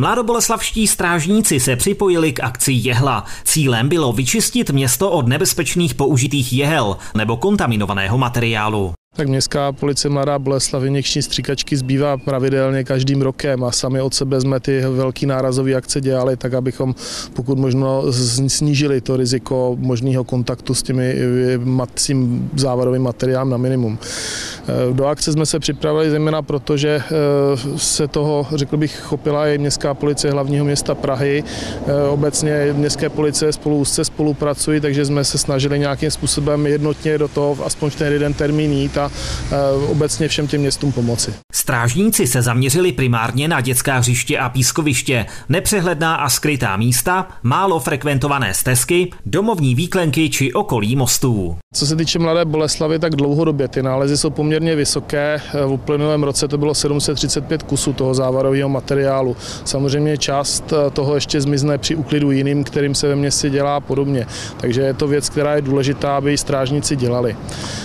Mládoboleslavští strážníci se připojili k akci Jehla. Cílem bylo vyčistit město od nebezpečných použitých jehel nebo kontaminovaného materiálu. Tak městská policie Mladá Boleslav injekční stříkačky zbývá pravidelně každým rokem a sami od sebe jsme ty velký nárazové akce dělali tak, abychom pokud možno snížili to riziko možného kontaktu s těmi tím závarovým materiálem na minimum. Eh, do akce jsme se připravili zejména proto, že eh, se toho, řekl bych, chopila i městská policie hlavního města Prahy. Eh, obecně městské policie spolu úzce spolupracují, takže jsme se snažili nějakým způsobem jednotně do toho aspoň v ten jeden termín jít a obecně všem těm městům pomoci. Strážníci se zaměřili primárně na dětská hřiště a pískoviště, nepřehledná a skrytá místa, málo frekventované stezky, domovní výklenky či okolí mostů. Co se týče Mladé Boleslavy, tak dlouhodobě ty nálezy jsou poměrně vysoké. V uplynulém roce to bylo 735 kusů toho závarového materiálu. Samozřejmě část toho ještě zmizne při uklidu jiným, kterým se ve městě dělá podobně. Takže je to věc, která je důležitá, aby ji strážníci dělali.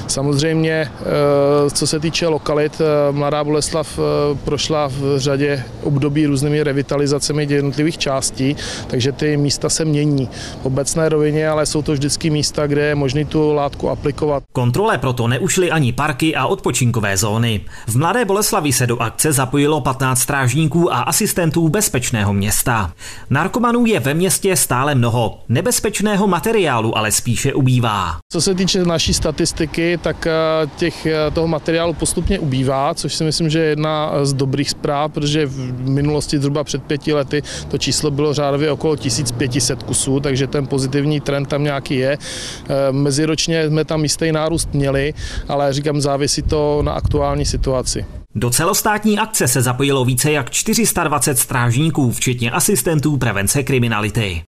Samozřejmě, eh, co se týče lokalit, eh, Mladá Boleslav eh, prošla v řadě období různými revitalizacemi jednotlivých částí, takže ty místa se mění v obecné rovině, ale jsou to vždycky místa, kde je možný tu látku aplikovat. Kontrole proto neušly ani parky a odpočinkové zóny. V Mladé Boleslavi se do akce zapojilo 15 strážníků a asistentů bezpečného města. Narkomanů je ve městě stále mnoho, nebezpečného materiálu ale spíše ubývá. Co se týče naší statistiky, tak eh, těch, eh, toho materiálu postupně ubývá, což si myslím, že je jedna z dobrých zpráv, protože v minulosti zhruba před pěti lety to číslo bylo řádově okolo 1500 kusů, takže ten pozitivní trend tam nějaký je. Eh, meziročně jsme tam jistý nárůst měli, ale říkám, závisí to na aktuální situaci. Do celostátní akce se zapojilo více jak 420 strážníků, včetně asistentů prevence kriminality.